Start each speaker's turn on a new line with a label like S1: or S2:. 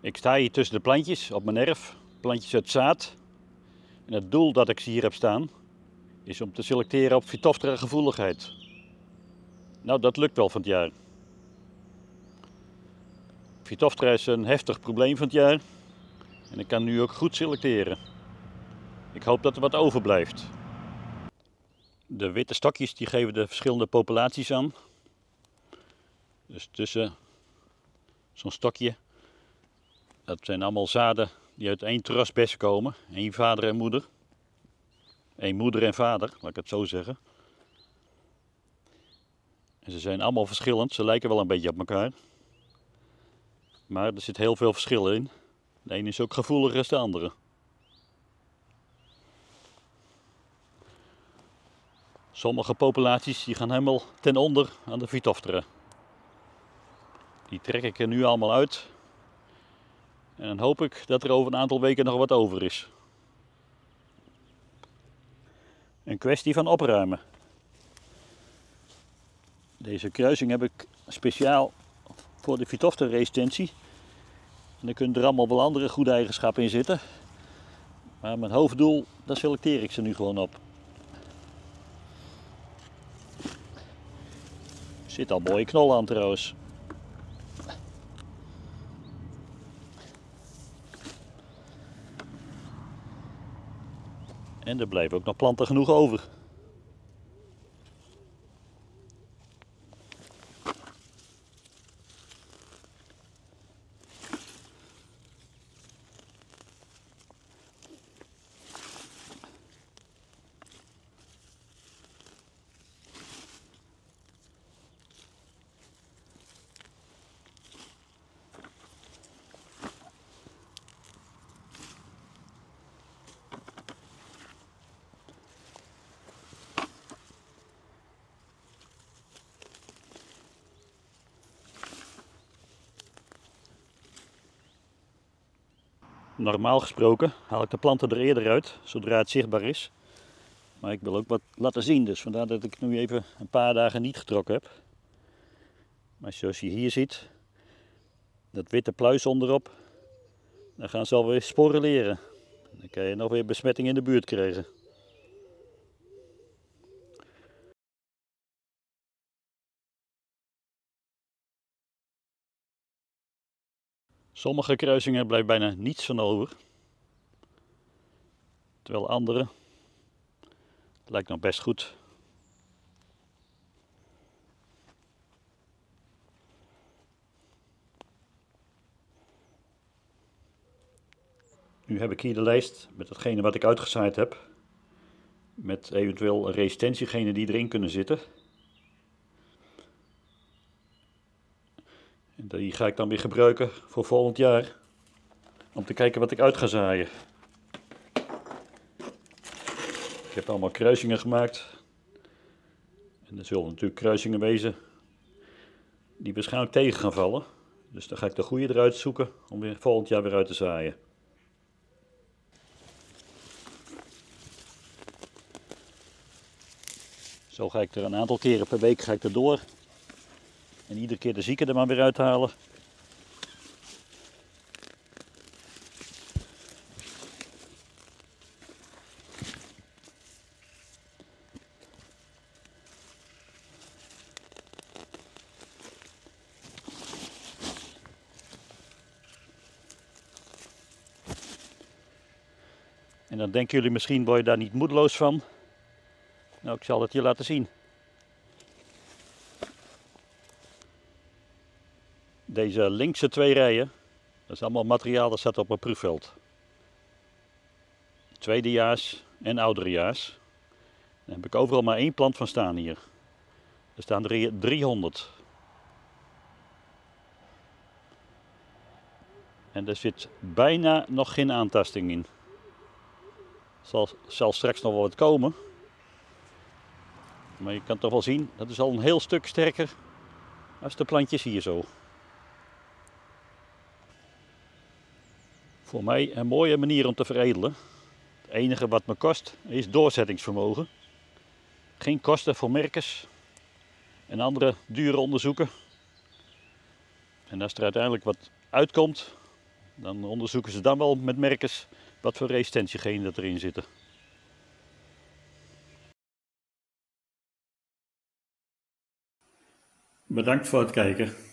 S1: Ik sta hier tussen de plantjes op mijn erf, plantjes uit zaad. En het doel dat ik ze hier heb staan, is om te selecteren op Phytophthora gevoeligheid. Nou, dat lukt wel van het jaar. Phytophthora is een heftig probleem van het jaar. En ik kan nu ook goed selecteren. Ik hoop dat er wat overblijft. De witte stokjes die geven de verschillende populaties aan. Dus tussen zo'n stokje, dat zijn allemaal zaden die uit één tras bessen komen. één vader en moeder. Eén moeder en vader, laat ik het zo zeggen. En ze zijn allemaal verschillend, ze lijken wel een beetje op elkaar. Maar er zit heel veel verschil in. De ene is ook gevoeliger dan de andere. Sommige populaties die gaan helemaal ten onder aan de Phytophthora. Die trek ik er nu allemaal uit. En dan hoop ik dat er over een aantal weken nog wat over is. Een kwestie van opruimen. Deze kruising heb ik speciaal voor de Phytophthora resistentie. En er kunnen er allemaal wel andere goede eigenschappen in zitten. Maar mijn hoofddoel, daar selecteer ik ze nu gewoon op. Er zit al mooie knollen aan trouwens. En er blijven ook nog planten genoeg over. Normaal gesproken haal ik de planten er eerder uit, zodra het zichtbaar is. Maar ik wil ook wat laten zien, dus vandaar dat ik nu even een paar dagen niet getrokken heb. Maar zoals je hier ziet, dat witte pluis onderop, dan gaan ze alweer sporen leren. Dan kan je nog weer besmetting in de buurt krijgen. Sommige kruisingen blijft bijna niets van over. Terwijl andere lijkt nog best goed. Nu heb ik hier de lijst met hetgene wat ik uitgezaaid heb. Met eventueel resistentiegenen die erin kunnen zitten. Die ga ik dan weer gebruiken voor volgend jaar. Om te kijken wat ik uit ga zaaien. Ik heb allemaal kruisingen gemaakt. En er zullen natuurlijk kruisingen wezen die waarschijnlijk tegen gaan vallen. Dus dan ga ik de goede eruit zoeken om weer volgend jaar weer uit te zaaien. Zo ga ik er een aantal keren per week ga ik er door. En iedere keer de zieken er maar weer uithalen. En dan denken jullie misschien, word je daar niet moedeloos van? Nou, ik zal het je laten zien. Deze linkse twee rijen, dat is allemaal materiaal dat staat op mijn proefveld. Tweedejaars en ouderejaars. Daar heb ik overal maar één plant van staan hier. Er staan er 300. En er zit bijna nog geen aantasting in. Zal, zal straks nog wel wat komen. Maar je kan toch wel zien, dat is al een heel stuk sterker als de plantjes hier zo. Voor mij een mooie manier om te veredelen. Het enige wat me kost is doorzettingsvermogen. Geen kosten voor merkers en andere dure onderzoeken. En als er uiteindelijk wat uitkomt, Dan onderzoeken ze dan wel met merkers wat voor resistentiegenen dat erin zitten. Bedankt voor het kijken.